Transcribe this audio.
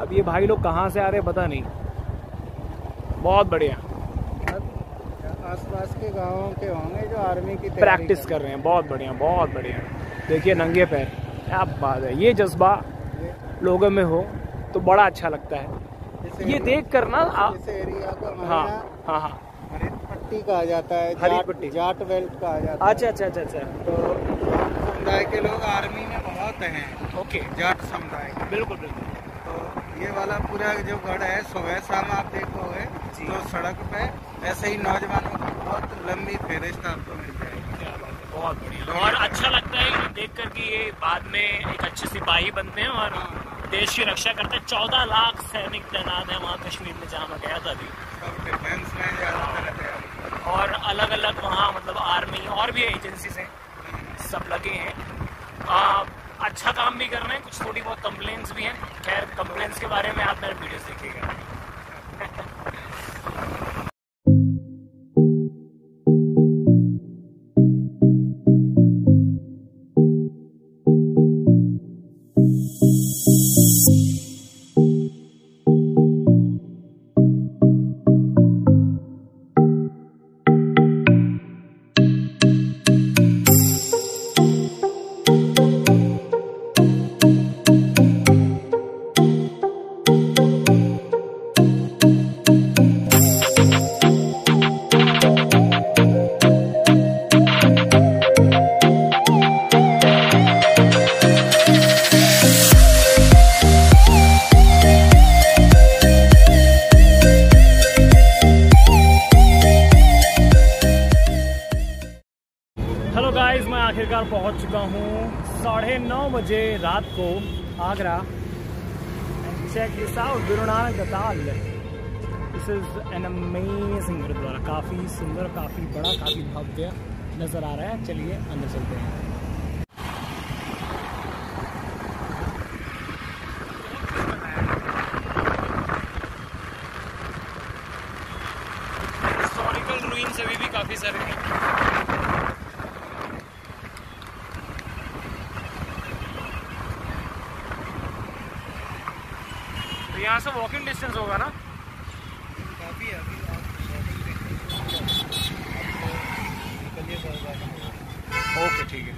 अब ये भाई लोग कहाँ से आ रहे हैं पता नहीं। बहुत बढ़िया। आसपास के गाँवों के होंगे जो आर्मी की प्रैक्टिस कर रहे हैं। बहुत बढ़िया बहुत बढ़िया। देखिए नंगे पैर। क्या बात है। ये जज्बा लोगों में हो तो बड़ा अच्छा लगता है। ये देख कर ना आ- इस एरिया को हाँ हाँ हाँ। हरित पट्टी कहा जाता है जाट- पट्टी। जाट बेल्ट कहा जाता अच्छा अच्छा अच्छा अच्छा। तो समुदाय के लोग आर्मी में बहुत हैं ओके जाट समुदाय बिल्कुल बिल्कुल। तो ये वाला पूरा जो गढ़ है सुबह शाम आप देखोगे जी। तो सड़क पे ऐसे ही नौजवानों की बहुत लंबी फेरिस्त आपको मिल जाएगी। है, बहुत बढ़िया। और अच्छा लगता है देख कर कि ये बाद में एक अच्छे सिपाही बनते हैं और देश की रक्षा करते हैं। चौदह लाख सैनिक तैनात है वहाँ कश्मीर में जहाँ मैं गया था अभी। और अलग अलग वहाँ मतलब आर्मी और भी एजेंसी हैं। सब लगे हैं। आ, अच्छा काम भी कर रहे हैं कुछ थोड़ी बहुत कंप्लेंट्स भी हैं। खैर कंप्लेंट्स के बारे में आप मेरे वीडियोस देखिएगा। हेलो गाइस मैं आखिरकार पहुँच चुका हूँ साढ़े नौ बजे रात को Agra. Check this out Guru Nanak दताल. This is an amazing gurdwara काफ़ी सुंदर, काफ़ी बड़ा, काफ़ी भव्य नज़र आ रहा है. चलिए, अंदर चलते हैं. अभी भी काफ़ी सारे हैं. यहाँ से वॉकिंग डिस्टेंस होगा ना काफ़ी है अभी। ओके ठीक है